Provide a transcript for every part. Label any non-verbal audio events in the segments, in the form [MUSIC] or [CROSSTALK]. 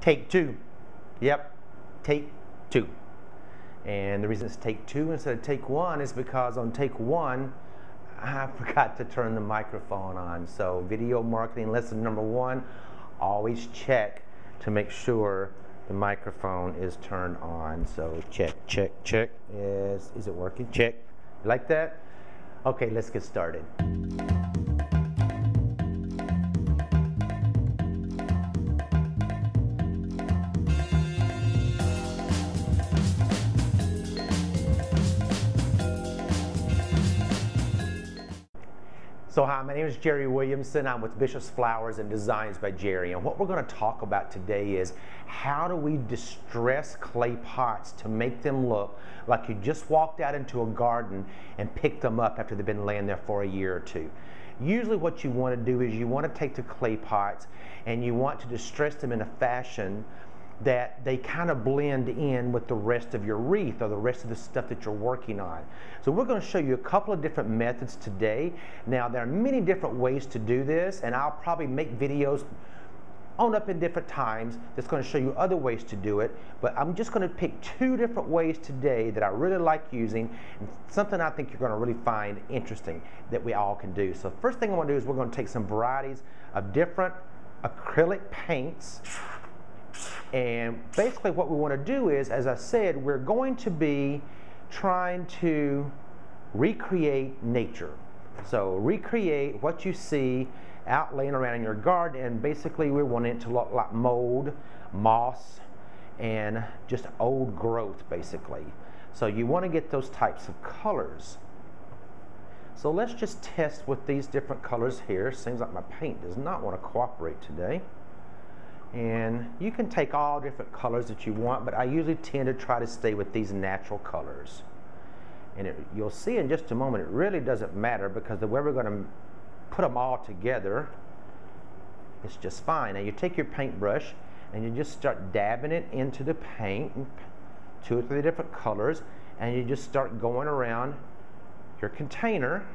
take two. Yep, take two. And the reason it's take two instead of take one is because on take one, [LAUGHS] I forgot to turn the microphone on. So video marketing lesson number one, always check to make sure the microphone is turned on. So check, check, check. Is, is it working? Check. You like that? Okay, let's get started. So hi, my name is Jerry Williamson. I'm with Bishop's Flowers and Designs by Jerry. And what we're going to talk about today is how do we distress clay pots to make them look like you just walked out into a garden and picked them up after they've been laying there for a year or two. Usually what you want to do is you want to take the clay pots and you want to distress them in a fashion that they kind of blend in with the rest of your wreath or the rest of the stuff that you're working on. So we're going to show you a couple of different methods today. Now there are many different ways to do this and I'll probably make videos on up in different times that's going to show you other ways to do it but I'm just going to pick two different ways today that I really like using and something I think you're going to really find interesting that we all can do. So first thing I want to do is we're going to take some varieties of different acrylic paints and basically what we want to do is, as I said, we're going to be trying to recreate nature. So recreate what you see out laying around in your garden and basically we want it to look like mold, moss, and just old growth basically. So you want to get those types of colors. So let's just test with these different colors here. Seems like my paint does not want to cooperate today. And you can take all different colors that you want, but I usually tend to try to stay with these natural colors. And it, you'll see in just a moment, it really doesn't matter because the way we're going to put them all together, it's just fine. Now you take your paintbrush and you just start dabbing it into the paint, two or three different colors, and you just start going around your container.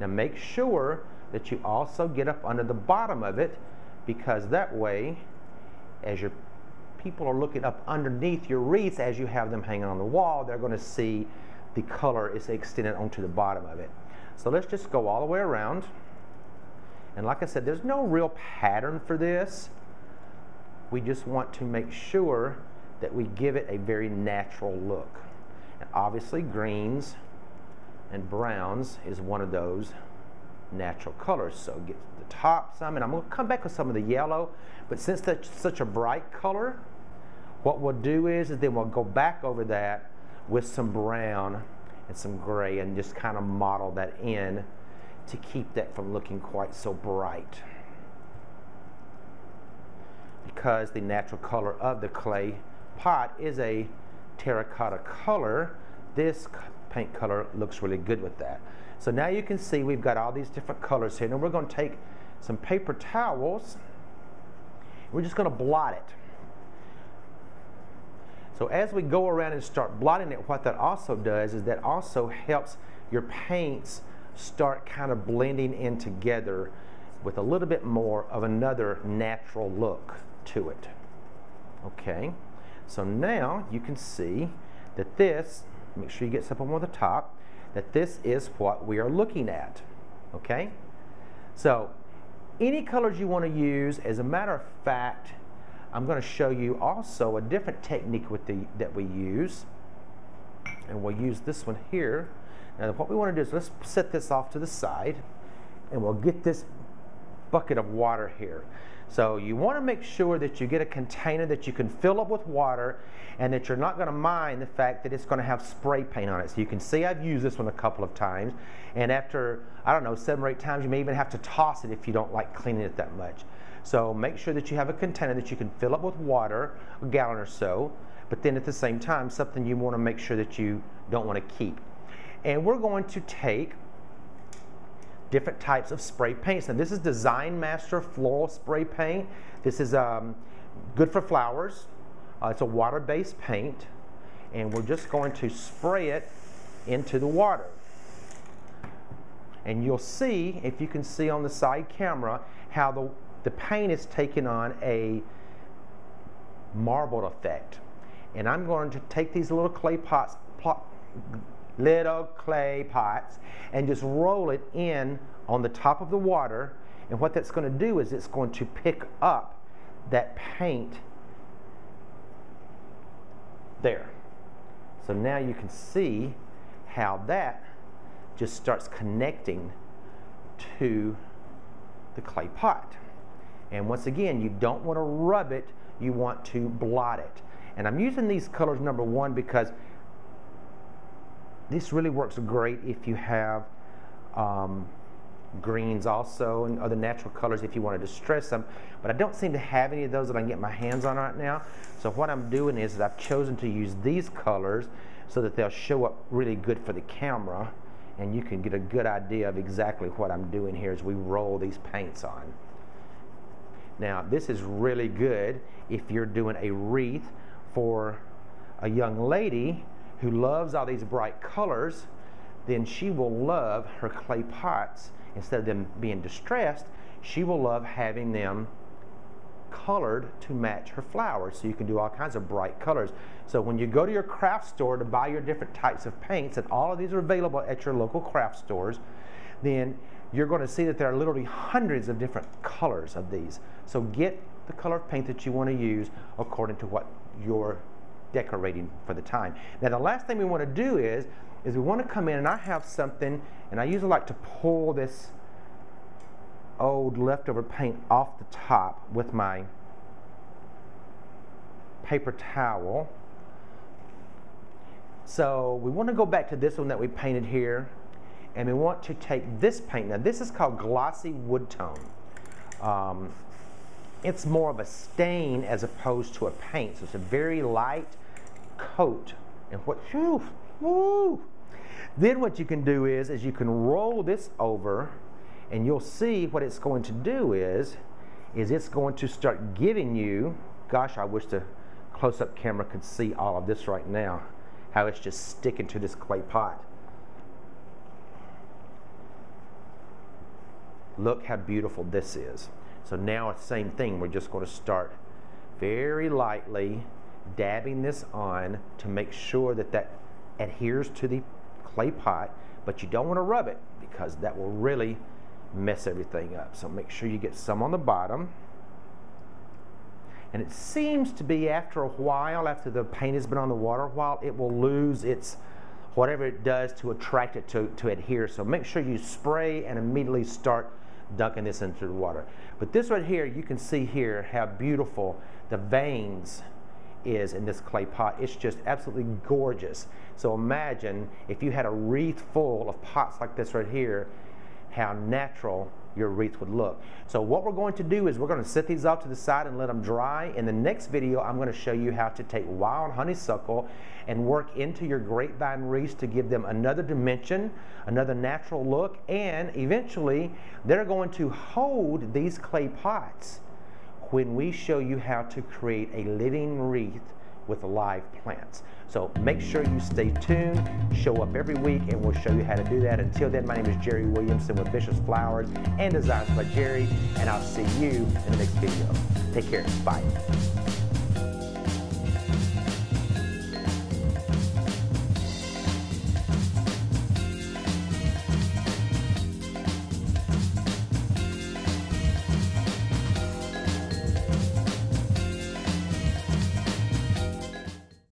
Now make sure that you also get up under the bottom of it because that way, as your people are looking up underneath your wreaths as you have them hanging on the wall, they're going to see the color is extended onto the bottom of it. So let's just go all the way around. And like I said, there's no real pattern for this. We just want to make sure that we give it a very natural look. And obviously greens and browns is one of those natural colors. So get the top some, and I'm going to come back with some of the yellow. But since that's such a bright color, what we'll do is, is then we'll go back over that with some brown and some gray and just kind of model that in to keep that from looking quite so bright. Because the natural color of the clay pot is a terracotta color, this paint color looks really good with that. So now you can see we've got all these different colors here. Now we're going to take some paper towels. We're just going to blot it. So as we go around and start blotting it, what that also does is that also helps your paints start kind of blending in together with a little bit more of another natural look to it. Okay, so now you can see that this, make sure you get something on the top, that this is what we are looking at. Okay? So, any colors you want to use, as a matter of fact, I'm going to show you also a different technique with the, that we use. And we'll use this one here. Now, what we want to do is let's set this off to the side and we'll get this bucket of water here. So you want to make sure that you get a container that you can fill up with water and that you're not going to mind the fact that it's going to have spray paint on it. So you can see I've used this one a couple of times and after, I don't know, seven or eight times you may even have to toss it if you don't like cleaning it that much. So make sure that you have a container that you can fill up with water, a gallon or so, but then at the same time something you want to make sure that you don't want to keep. And we're going to take different types of spray paints. Now this is Design Master Floral Spray Paint. This is um, good for flowers. Uh, it's a water-based paint and we're just going to spray it into the water. And you'll see, if you can see on the side camera, how the, the paint is taking on a marbled effect. And I'm going to take these little clay pots, little clay pots, and just roll it in on the top of the water. And what that's going to do is it's going to pick up that paint there. So now you can see how that just starts connecting to the clay pot. And once again, you don't want to rub it, you want to blot it. And I'm using these colors number one because this really works great if you have um, greens also and other natural colors if you want to distress them. But I don't seem to have any of those that I can get my hands on right now. So what I'm doing is, is I've chosen to use these colors so that they'll show up really good for the camera and you can get a good idea of exactly what I'm doing here as we roll these paints on. Now this is really good if you're doing a wreath for a young lady who loves all these bright colors, then she will love her clay pots. Instead of them being distressed, she will love having them colored to match her flowers. So you can do all kinds of bright colors. So when you go to your craft store to buy your different types of paints, and all of these are available at your local craft stores, then you're going to see that there are literally hundreds of different colors of these. So get the color of paint that you want to use according to what you're decorating for the time. Now the last thing we want to do is, is we want to come in and I have something, and I usually like to pull this old leftover paint off the top with my paper towel. So we want to go back to this one that we painted here and we want to take this paint. Now this is called glossy wood tone. Um, it's more of a stain as opposed to a paint. So it's a very light coat. And what, whew, woo. Then what you can do is, is you can roll this over and you'll see what it's going to do is, is it's going to start giving you, gosh, I wish the close-up camera could see all of this right now, how it's just sticking to this clay pot. Look how beautiful this is. So now it's the same thing. We're just going to start very lightly dabbing this on to make sure that that adheres to the clay pot, but you don't want to rub it because that will really mess everything up. So make sure you get some on the bottom. And it seems to be after a while, after the paint has been on the water a while, it will lose its whatever it does to attract it to, to adhere. So make sure you spray and immediately start dunking this into the water. But this right here, you can see here how beautiful the veins is in this clay pot. It's just absolutely gorgeous. So imagine if you had a wreath full of pots like this right here, how natural your wreath would look. So what we're going to do is we're going to set these off to the side and let them dry. In the next video, I'm going to show you how to take wild honeysuckle and work into your grapevine wreaths to give them another dimension, another natural look, and eventually they're going to hold these clay pots when we show you how to create a living wreath with live plants. So make sure you stay tuned, show up every week, and we'll show you how to do that. Until then, my name is Jerry Williamson with Bishop's Flowers and Designs by Jerry, and I'll see you in the next video. Take care. Bye.